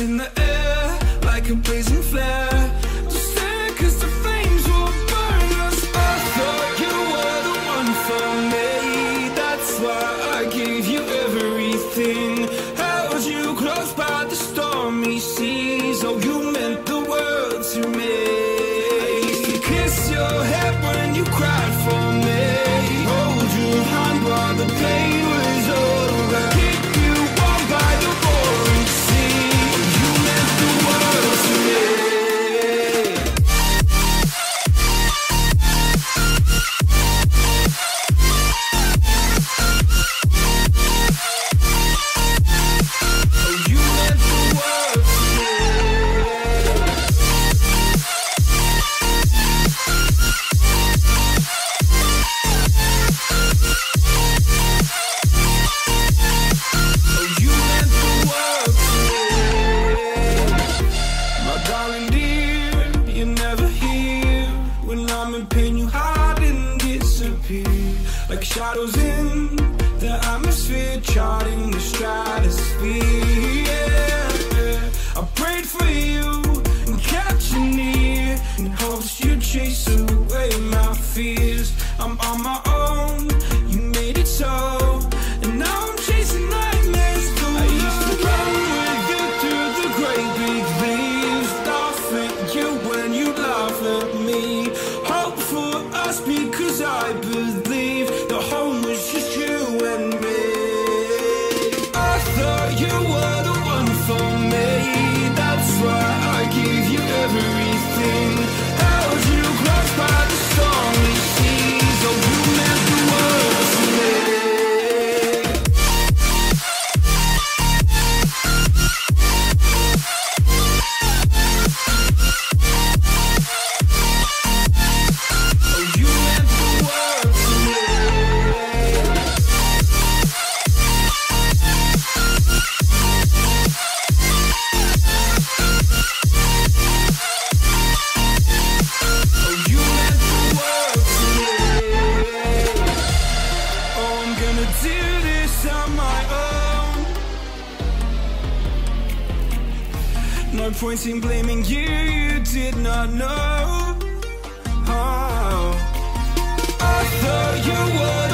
In the air, like a blazing flare. The flames will burn us. I thought you were the one for me. That's why I gave you everything. Like shadows in the atmosphere, charting the stratosphere. no point in blaming you, you did not know. Oh. I thought you would.